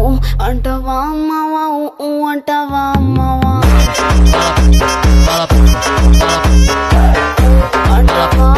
ఊ అంటవా అమ్మవా ఊ అంటవా అమ్మవా అంటవా